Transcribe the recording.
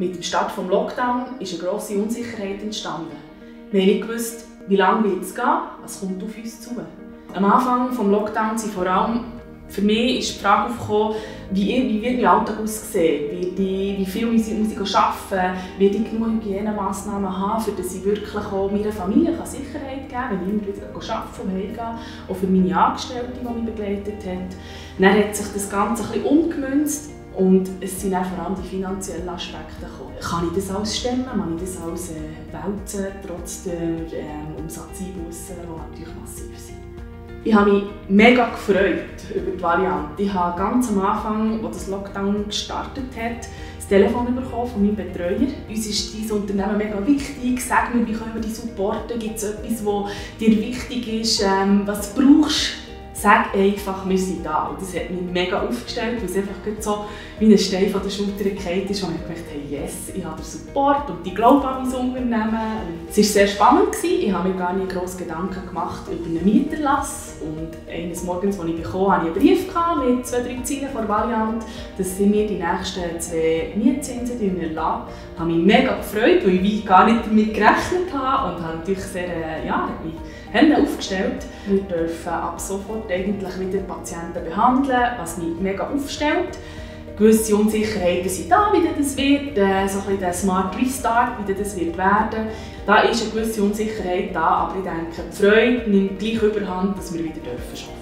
Mit dem Start des Lockdown ist eine grosse Unsicherheit entstanden. Wir haben nicht gewusst, wie lange wird es gehen, was kommt auf uns zu. Am Anfang des Lockdowns sind vor allem für mich ist die Frage aufgekommen, wie, wie wird mein Alltag aussehen? Wie, wie viel muss ich, muss ich arbeiten? Werde ich genug Hygienemaßnahmen haben, damit ich wirklich auch meiner Familie Sicherheit geben kann, wenn ich immer wieder arbeiten und heimgehe? Auch für meine Angestellte, die mich begleitet haben. Dann hat sich das Ganze ein bisschen umgemünzt und es sind auch vor allem die finanziellen Aspekte gekommen. Kann ich das alles stemmen? Kann ich das alles äh, wälzen, trotz der äh, Umsatzeinbußen, die natürlich massiv sind? Ich habe mich mega gefreut über die Variante. Ich habe ganz am Anfang, als das Lockdown gestartet hat, das Telefon bekommen von meinem Betreuer. Uns ist dieses Unternehmen mega wichtig. Sag mir, wie können wir dich supporten? Gibt es etwas, das dir wichtig ist? Ähm, was brauchst du? Sag einfach, wir sind da. Und das hat mich mega aufgestellt, weil es einfach so wie ein Stein von der Schulter gefallen ist und ich gedacht hey, yes, ich habe den Support und die glauben an mein Unternehmen. Es war sehr spannend. Ich habe mir gar nicht grosse Gedanken gemacht über einen Mieterlass. Und eines Morgens, als ich bekam, hatte ich einen Brief mit zwei, drei Zeilen von Valiant, dass sie mir die nächsten zwei Mietzinsen erlassen. Ich habe mich mega gefreut, weil ich gar nicht damit gerechnet habe und habe natürlich sehr, äh, ja, Hände aufgestellt. Wir dürfen ab sofort eigentlich wieder Patienten behandeln, was mich mega aufstellt. Gewisse Unsicherheiten sind da, wie das wird, äh, so ein bisschen der Smart Restart, wie das wird werden. Da ist eine gewisse Unsicherheit da, aber ich denke, die Freude nimmt gleich überhand, dass wir wieder arbeiten dürfen.